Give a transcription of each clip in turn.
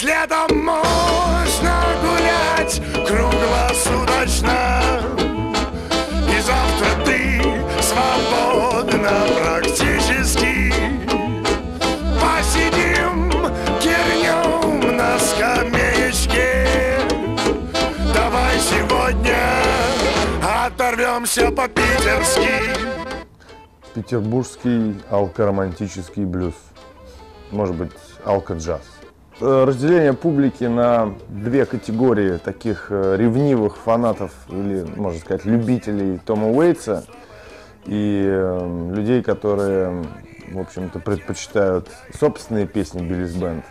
Следом можно гулять круглосуточно И завтра ты свободна практически Посидим, кернем на скамеечке Давай сегодня оторвемся по-питерски Петербургский алкоромантический блюз. Может быть, алко-джаз. Э, Разделение публики на две категории таких э, ревнивых фанатов или, можно сказать, любителей Тома Уэйтса и э, людей, которые, в общем-то, предпочитают собственные песни Биллис Бенд.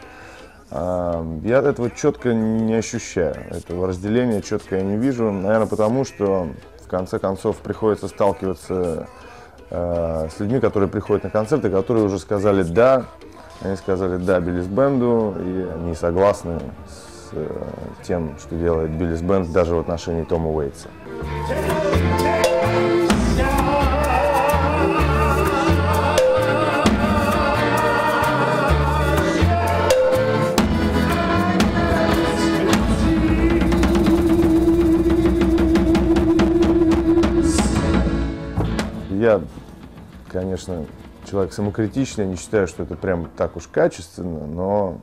А, Я этого четко не ощущаю, этого разделения четко я не вижу, наверное, потому что в конце концов приходится сталкиваться э, с людьми, которые приходят на концерты, которые уже сказали «да», они сказали «да» Биллис Бенду, и они согласны с э, тем, что делает Биллис Бенд даже в отношении Тома Уэйтса. Я, конечно, человек самокритичный, не считаю, что это прям так уж качественно, но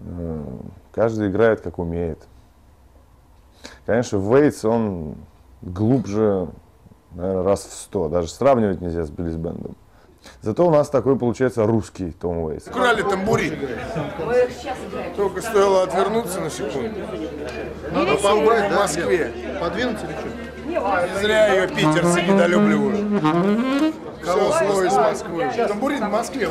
э, каждый играет как умеет. Конечно, Вейтс, он глубже, наверное, раз в сто. Даже сравнивать нельзя с Биллис Бендом. Зато у нас такой получается русский Том Уэйтс. Украли тамбурин. Только стоило отвернуться на секунду. Надо В Москве. Подвинуть или что? Зря ее питерцы недолюбливают. Кого слово из Москвы? Тамбурин в Москве.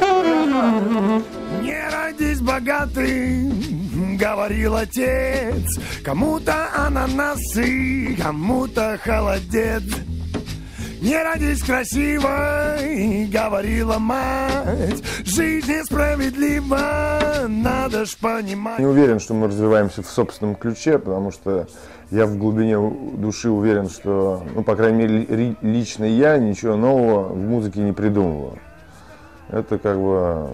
Не родись богатым, говорил отец. Кому-то ананасы, кому-то холодец. Не родись красивой, говорила мать. Жизнь несправедлива, надо ж понимать. Не уверен, что мы развиваемся в собственном ключе, потому что я в глубине души уверен, что, ну, по крайней мере, ли- лично я ничего нового в музыке не придумываю. Это как бы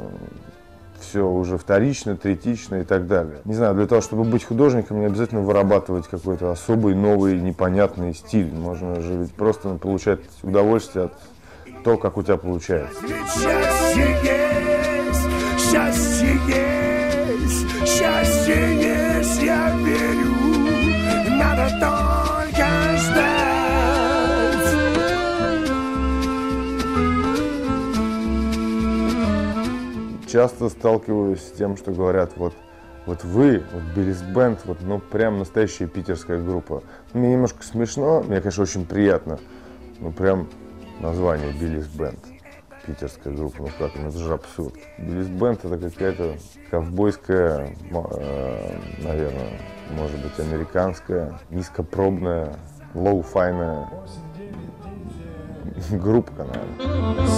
все уже вторично, третично и так далее. Не знаю, для того, чтобы быть художником, не обязательно вырабатывать какой-то особый, новый, непонятный стиль. Можно же ведь просто получать удовольствие от того, как у тебя получается. Счастье есть, счастье есть, часто сталкиваюсь с тем, что говорят, вот, вот вы, вот Billy's Band, вот, ну, прям настоящая питерская группа. Мне немножко смешно, мне, конечно, очень приятно, ну, прям название Billy's Band. Питерская группа, ну как, ну это же абсурд. Billy's Band это какая-то ковбойская, э, наверное, может быть, американская, низкопробная, lo-fi ная группа, наверное.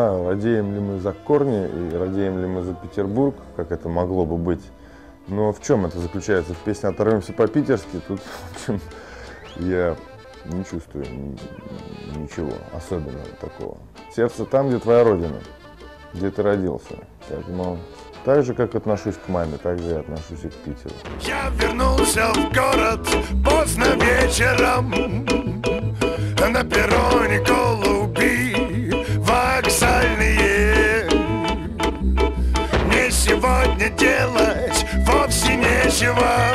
Знаю, радеем ли мы за корни и радеем ли мы за Петербург, как это могло бы быть. Но в чем это заключается? В песне «Оторвемся по-питерски» тут, в общем, я не чувствую ни- ничего особенного такого. Сердце там, где твоя родина, где ты родился. Поэтому так же, как отношусь к маме, так же и отношусь и к Питеру. Я вернулся в город поздно вечером На перроне голуби нечего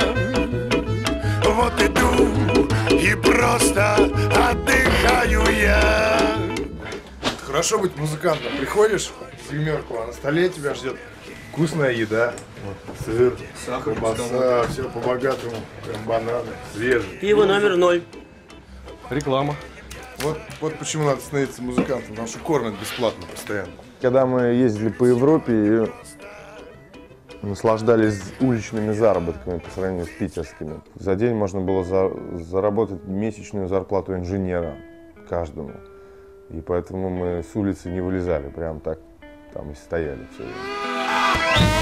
Вот иду и просто отдыхаю я Хорошо быть музыкантом. Приходишь в гримерку, а на столе тебя ждет вкусная еда. Вот, сыр, колбаса, все по-богатому. Прям бананы, свежие. Пиво номер ноль. Реклама. Вот, вот почему надо становиться музыкантом, потому что кормят бесплатно постоянно. Когда мы ездили по Европе наслаждались уличными заработками по сравнению с питерскими. За день можно было за, заработать месячную зарплату инженера каждому. И поэтому мы с улицы не вылезали, прям так там и стояли все время.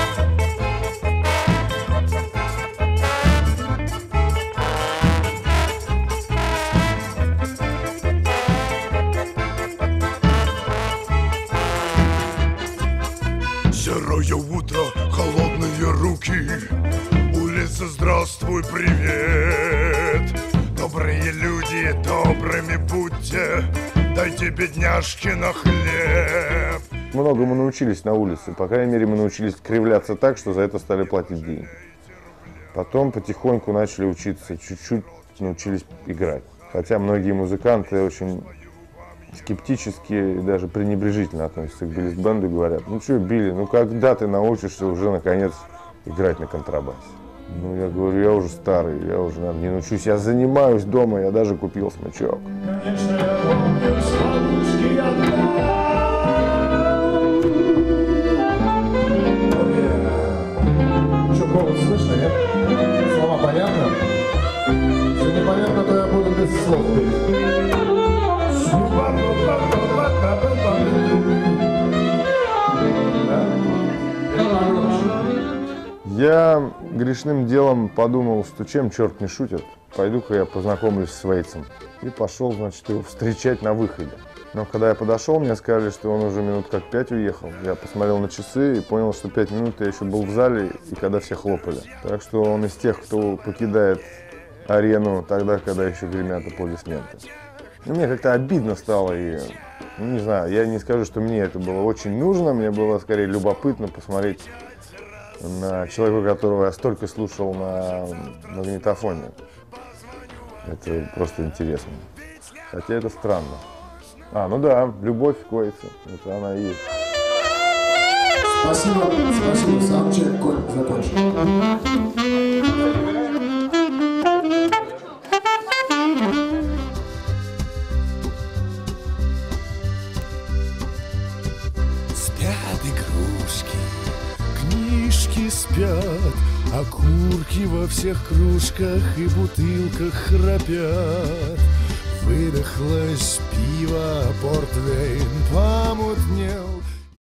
Люди, добрыми будьте Дайте бедняжки на хлеб Многому научились на улице. По крайней мере, мы научились кривляться так, что за это стали платить деньги. Потом потихоньку начали учиться, чуть-чуть научились играть. Хотя многие музыканты очень скептически и даже пренебрежительно относятся к билlis-бенду и говорят, ну что, Билли, ну когда ты научишься уже наконец играть на контрабасе? Ну, я говорю, я уже старый, я уже наверное, не научусь, я занимаюсь дома, я даже купил смычок. Что, голос слышно, нет? Слова понятно? Если непонятно, то я буду без слов. Я грешным делом подумал, что чем черт не шутит, пойду-ка я познакомлюсь с Вейцем. И пошел, значит, его встречать на выходе. Но когда я подошел, мне сказали, что он уже минут как пять уехал. Я посмотрел на часы и понял, что пять минут я еще был в зале, и когда все хлопали. Так что он из тех, кто покидает арену тогда, когда еще гремят аплодисменты. Ну, мне как-то обидно стало, и, ну, не знаю, я не скажу, что мне это было очень нужно, мне было скорее любопытно посмотреть на человека, которого я столько слушал на магнитофоне. Это просто интересно. Хотя это странно. А, ну да, любовь к Уэйтсу. Это она и есть. Спасибо, спасибо. Саундчек Коль, закончен. Спят игрушки, книжки спят, Окурки во всех кружках и бутылках храпят. Выдохлось пиво, портвейн помутнел,